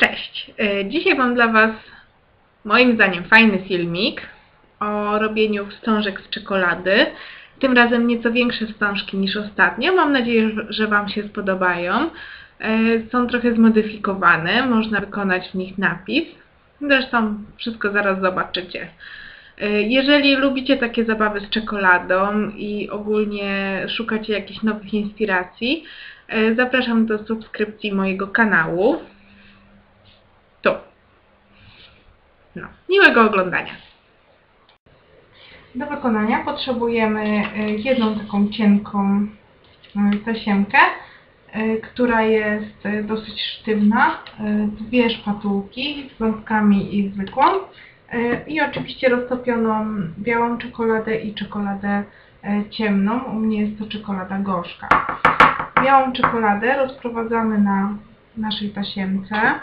Cześć! E, Dzisiaj mam dla Was, moim zdaniem, fajny filmik o robieniu wstążek z czekolady. Tym razem nieco większe wstążki niż ostatnio. Mam nadzieję, że- Wam się spodobają. E, Są trochę zmodyfikowane, można wykonać w nich napis. Zresztą wszystko zaraz zobaczycie. E, Jeżeli lubicie takie zabawy z czekoladą i ogólnie szukacie jakichś nowych inspiracji, zapraszam do subskrypcji mojego kanału. No, miłego oglądania. Do wykonania potrzebujemy y, jedną taką cienką y, tasiemkę, y, która jest dosyć sztywna, dwie szpatułki z ząbkami i zwykłą i oczywiście roztopioną białą czekoladę i czekoladę ciemną. U mnie jest to czekolada gorzka. Białą czekoladę rozprowadzamy na naszej tasiemce.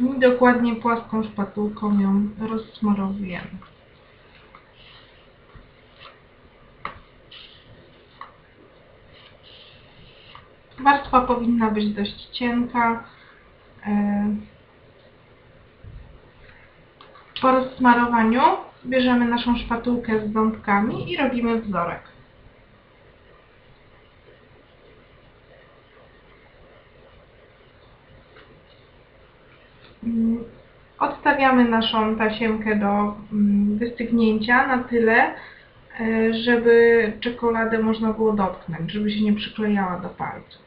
I dokładnie płaską szpatułką ją rozsmarowujemy. Warstwa powinna być dość cienka. E, Po rozsmarowaniu bierzemy naszą szpatułkę z ząbkami i robimy wzorek. Odstawiamy naszą tasiemkę do mm, wystygnięcia na tyle, e, żeby czekoladę można było dotknąć, żeby się nie przyklejała do palców.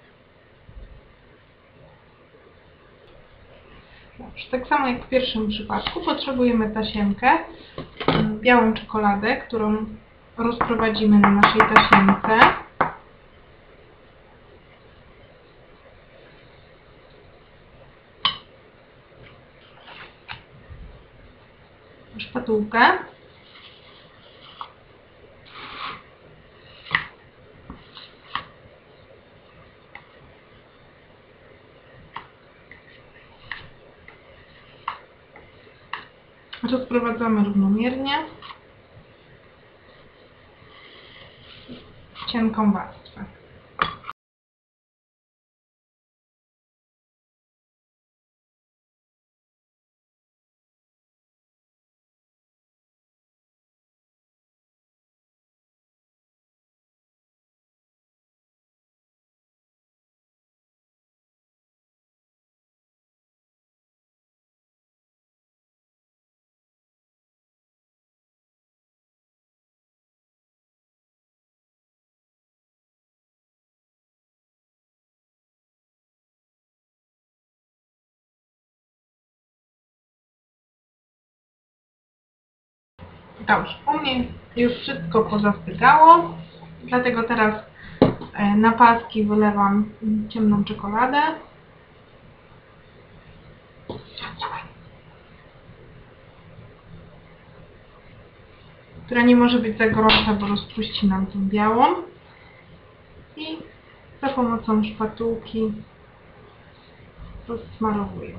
Dobrze, tak samo jak w pierwszym przypadku potrzebujemy tasiemkę, mm, białą czekoladę, którą rozprowadzimy na naszej tasiemce. Szpatułkę. Rozprowadzamy równomiernie cienką warstwę. Dobrze, u mnie już wszystko pozastygało, dlatego teraz e, na paski wylewam ciemną czekoladę. która nie może być za gorąca, bo rozpuści nam tą białą. I za pomocą szpatułki rozsmarowuję.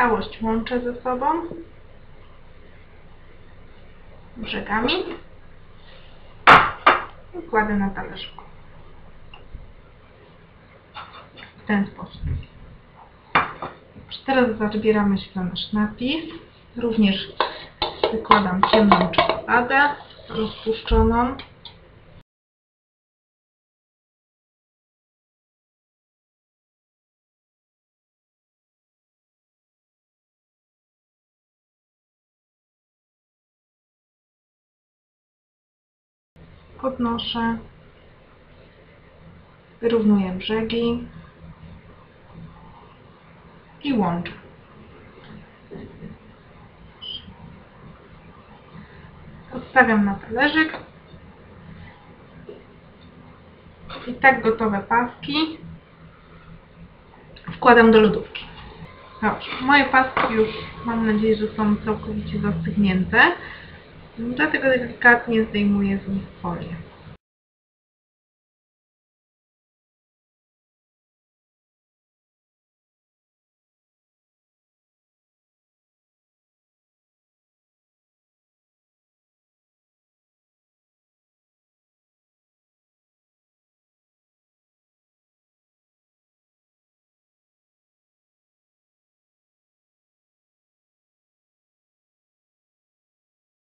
Całość łączę ze sobą brzegami i kładę na talerzyku. W ten sposób. Teraz zabieramy się za nasz napis. Również wykładam ciemną czekoladę rozpuszczoną. Podnoszę, wyrównuję brzegi i łączę. Odstawiam na talerzyk. I tak gotowe paski wkładam do lodówki. Dobrze, moje paski już mam nadzieję, że są całkowicie zastygnięte. Dlatego delikatnie zdejmuję z nich folię.